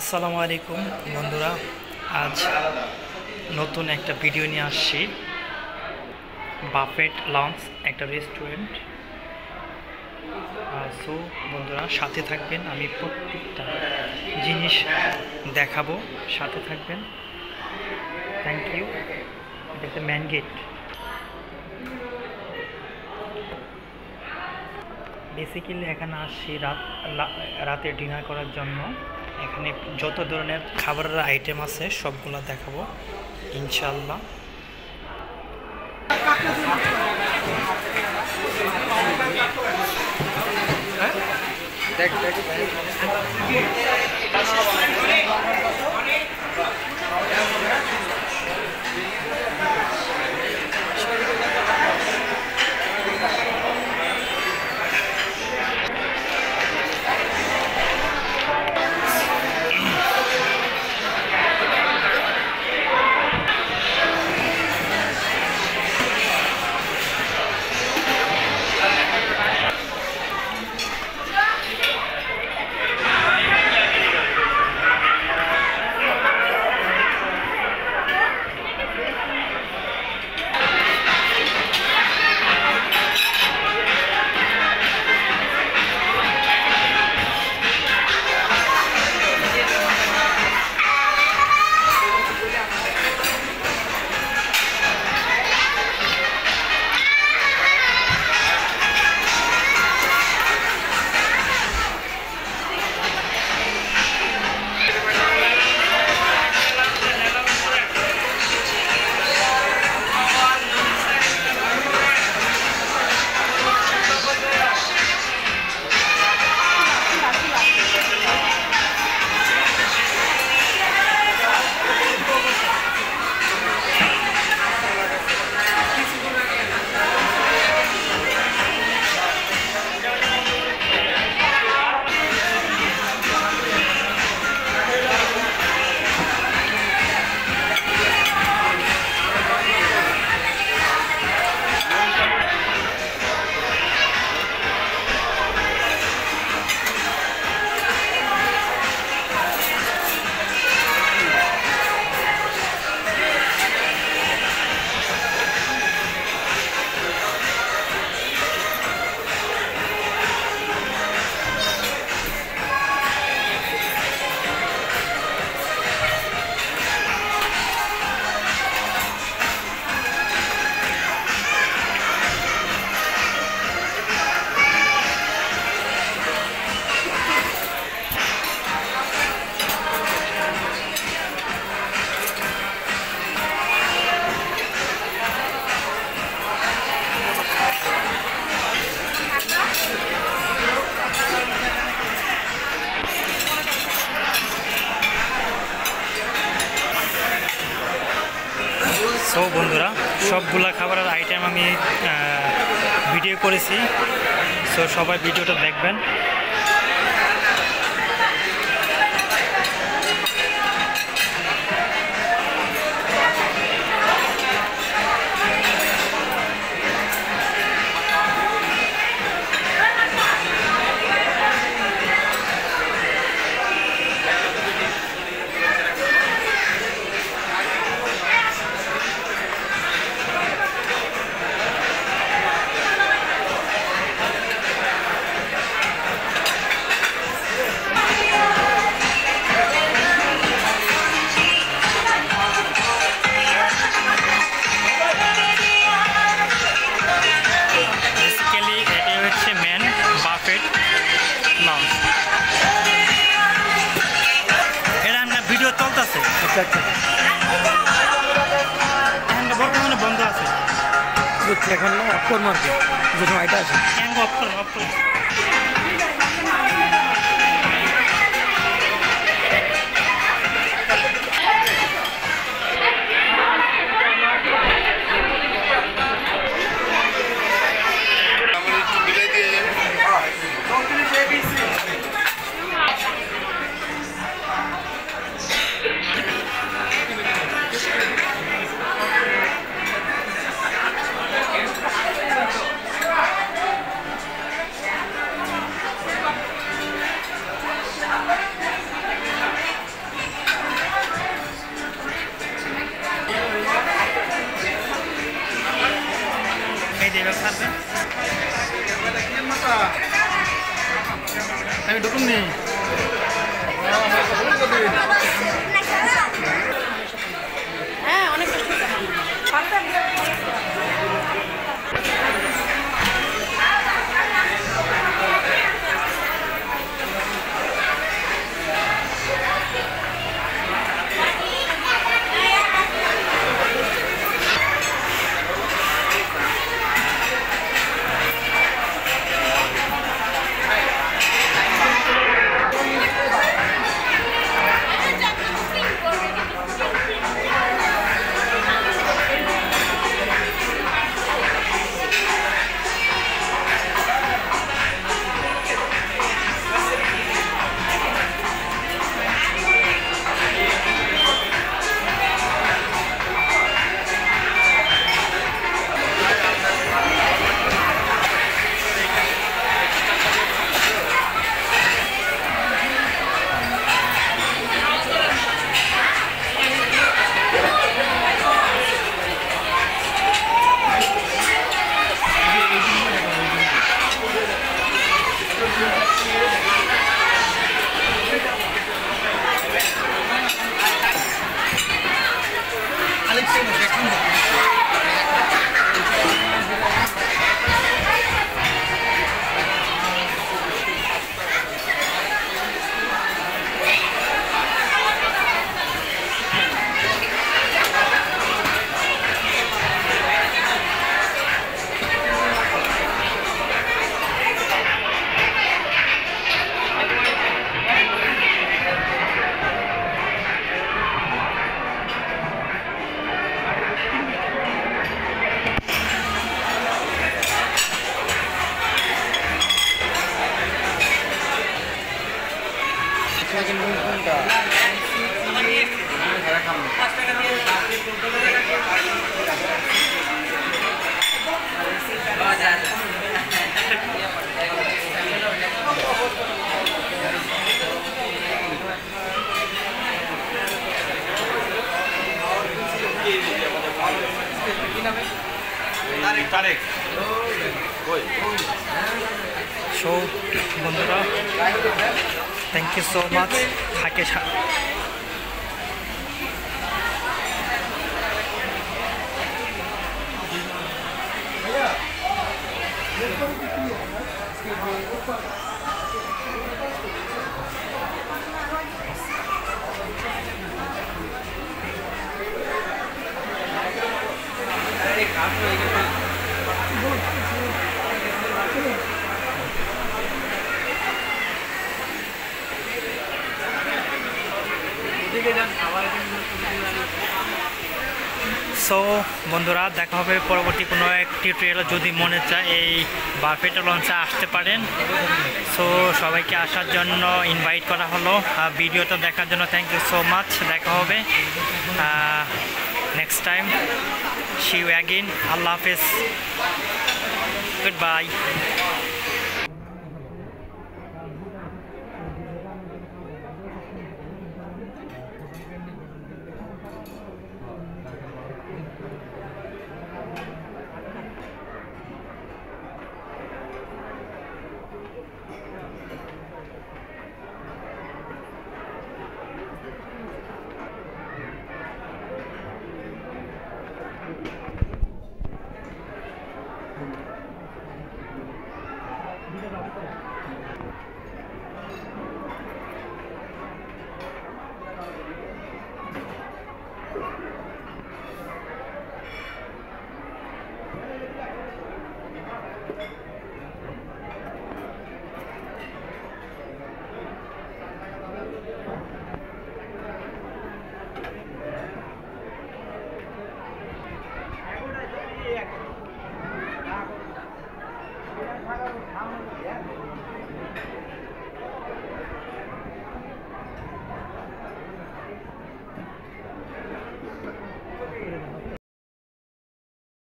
আসসালামু আলাইকুম বন্ধুরা, আজ নতুন একটা ভিডিও নিয়ে আসছি। বাফেট লঞ্চ একটা রেস্টুরেন্ট সো বন্ধুরা, সাথে থাকবেন, আমি প্রত্যেকটা জিনিস দেখাবো, সাথে থাকবেন। থ্যাংক ইউ এটা হচ্ছে ম্যান গেট বেসিক্যালি এখানে আসছি রাত রাতে ডিনার করার জন্য। এখানে যত ধরনের খাবারের আইটেম আছে সবগুলো দেখাবো ইনশাল্লাহ সো সবগুলা খাবারের আইটেম আমি ভিডিও করেছি। সো সবাই ভিডিওটা দেখবেন। এখন অফ করব আর কি যে সময়টা আছে। বন্ধুরা থ্যাংক ইউ সো মাচ থাকে সা- সো বন্ধুরা, দেখা হবে পরবর্তী কোনো এক টিউটোরিয়াল যদি মনে চায়, এই বাফেটা লঞ্চে আসতে পারেন। সো, সবাইকে আসার জন্য ইনভাইট করা হলো। ভিডিওটা দেখার জন্য থ্যাংক ইউ সো মাচ দেখা হবে নেক্সট টাইম শিউ অ্যাগিন আল্লাহ হাফেজ। Good by